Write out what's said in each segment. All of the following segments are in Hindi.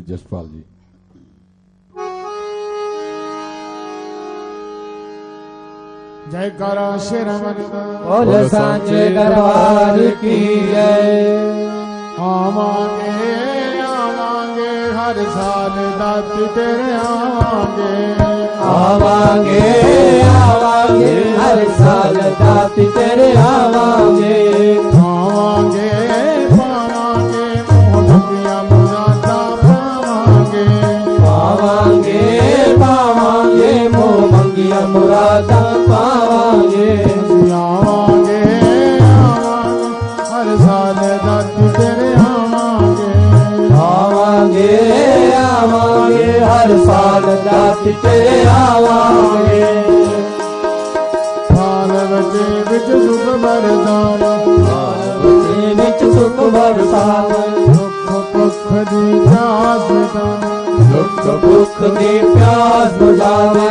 श्री जसपाल जी। जय करो राम बोल सांचे दरबार की जय। हाँ आवांगे आवांगे हाँ हर साल दात तेरे आवांगे। हाँ आवांगे आवांगे हर साल दात तेरे आवांगे। आवांगे मंगिया पावांगे। आवांगे आवांगे। हर साल दाती तेरे आवांगे। आवांगे आवांगे हर साल दाती तेरे आवांगे। साल बचे विच सुख बरदान बचे विच सुख बरसावन दुख पुख दी प्यास मिटान दुख भुख दी प्यास बुझावे।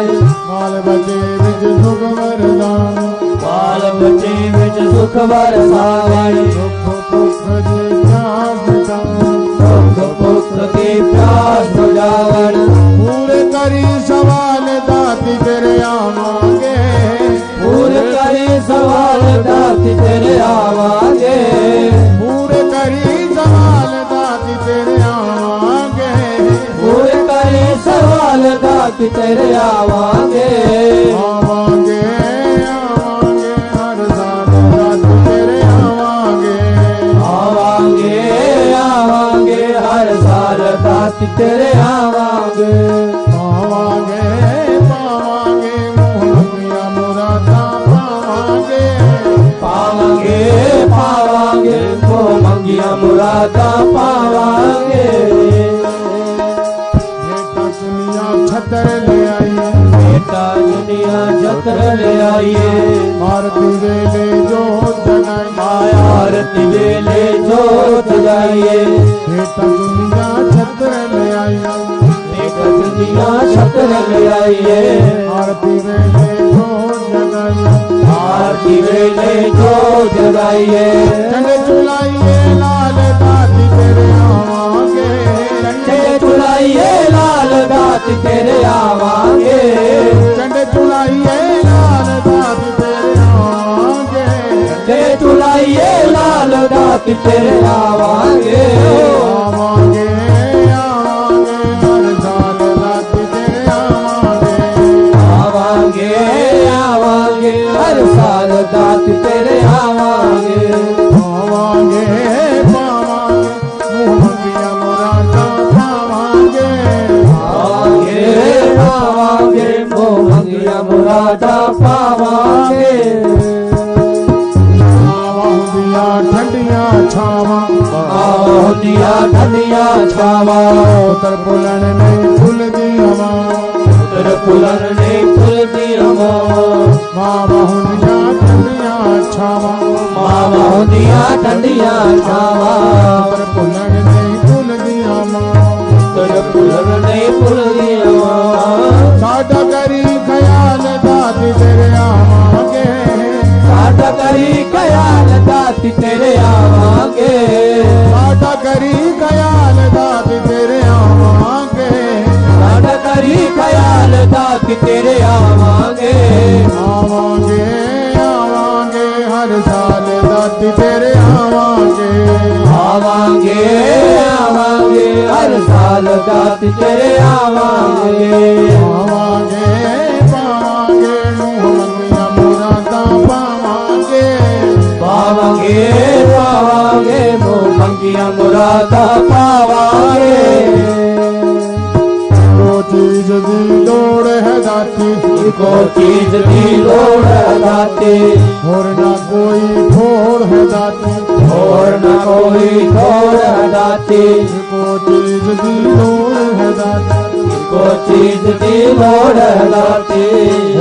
माल बचे विच सुख वरदान बाल बचे विच सुख बरसावे दुख पुख दी प्यास मिटान दुख दी प्यास बुझावन पूरे करी सवाल दाती तेरे आवांगे पूरे करी सवाल दाती तेरे आवांगे पूरे करी सवाल दाती तेरे आवांगे पूरे करी सवाल दाती तेरे आवांगे तेरे आवांगे पावांगे पावांगे मोहब्बियाँ मुरादा पावांगे। पावांगे पावांगे मंगिया मुरादा पावांगे। बेटा दुनिया छतर ले आई बेटा दुनिया जत्र ले आइए। आरती वेले जो जगाई माया आरती वेले जोत जाइए बेटा दुनिया छतर ले आई बेटा छत्र ले आइए आरती वेले जो जगाई आरती वेले जोत जगाइए चंद चुलाइए लाल दाती तेरे आवांगे चंडे चुलाइए लाल दात तेरे आवांगे चंद चुलाइए लाल दाती तेरे आवांगे चंडे चुलाइए लाल दात तेरे आवांगे। मोहंगिया मुरादा पावांगे। ठंडियाँ छावां। आवांगिया धनिया छावा। उतर पुलन नहीं फुलदी हवा उतर पुलन ने फुल दी अमो आवांगियाँ ठंडियाँ छावां। मावा होंदिया ठंडिया छावा। आवांगे आवांगे हर साल दादी तेरे आवांगे। आवांगे आवांगे हर साल दाती तेरे आवांगे। पावांगे पावांगे मुँह मंगिया मुरादा पावांगे। पावांगे पावांगे मोह मंगिया मुरादा पावांगे। चीज़ दी लोड़ है दाती को चीज़ की लोड़ है दाती और ना कोई थोड़ है दाती और न कोई थोड़ है दाती को चीज़ दी लोड़ है दाती को चीज़ की लोड़ है दाती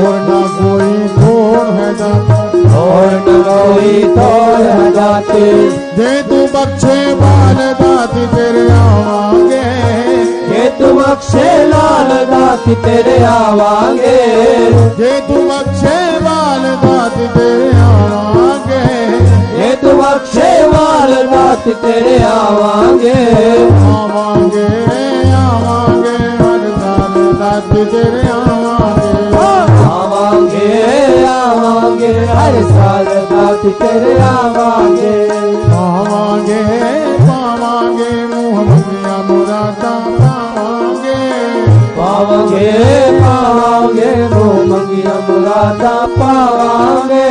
और ना कोई थोड़ है दाती और न कोई थोड़ है दाती दे तू बख्शे बाल दाती तेरे आवांगे तुम लाल दात तेरे आवागे। ये तुम लाल दात तेरे आवागे। ये तुम अक्षे लाल दात तेरे आवागे। आवागे आवागे लाल दात तेरे आवागे। आवागे आवागे हर साल दात तेरे आवागे। आवागे दाता पावांगे।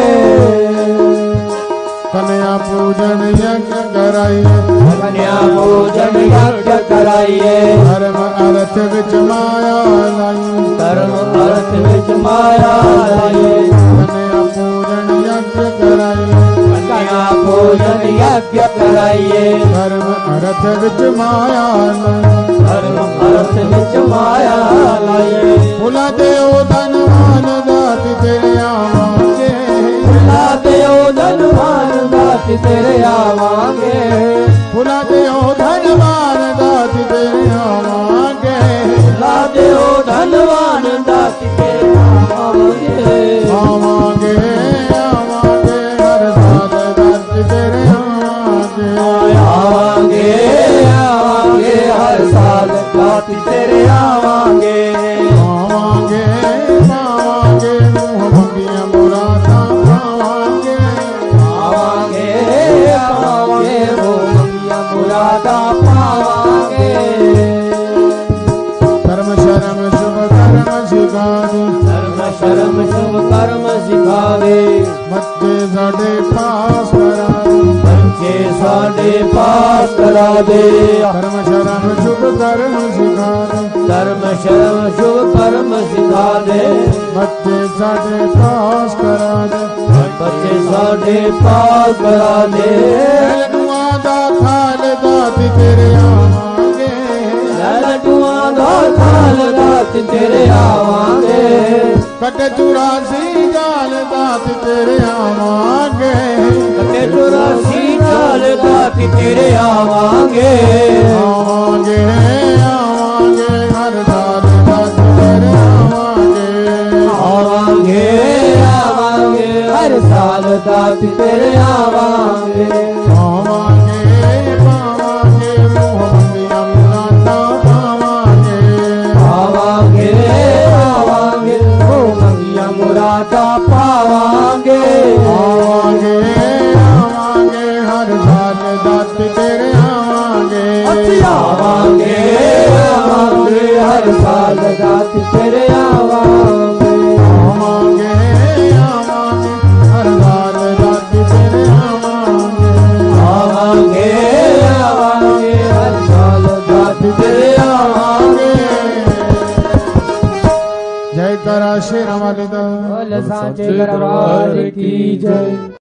कन्या पूजन यज्ञ कराइए। कन्या पूजन यज्ञ कराइए। धर्म अर्थ विच माया लाइए। धर्म अर्थ विच माया लाइए। कन्या पूजन यज्ञ कराइए। कन्या पूजन यज्ञ कराइए। धर्म अर्थ विच माया लाइए। धर्म अर्थ विच माया लाइए। फुला देवता तेरे आवांगे करा दे धर्म शरण शुभ कर्म सिखा दे धर्म शरण शुभ कर्म सिखा दे बच्चे साढ़े पास करा दे बच्चे साढ़े पास करा दे ਦਾਤ ਤੇਰੇ ਆਵਾਂਗੇ। ਕੱਟੇ ਚੁਰਾਸੀ ਜਾਲ ਦਾਤੀ ਤੇਰੇ ਆਵਾਂਗੇ। ਕੱਟੇ ਚੁਰਾਸੀ ਚਾਲ ਦਾਤ ਤੇਰੇ ਆਵਾਂਗੇ। ਆਵਾਂਗੇ ਆਵਾਂਗੇ ਹਰ ਸਾਲ ਦਾਤੀ ਤੇਰੇ ਆਵਾਂਗੇ। ਆਵਾਂਗੇ ਆਵਾਂਗੇ ਹਰ ਸਾਲ ਦਾਤ ਤੇਰੇ फिर आवांगे आवांगे आवांगे हर साल जाति फिर आवांगे आवांगे आवांगे हर साल जाति फिर आवांगे आवांगे आवांगे हर साल जाति फिर आवांगे जय करा श्री राम बोल साचे दरबार की जय।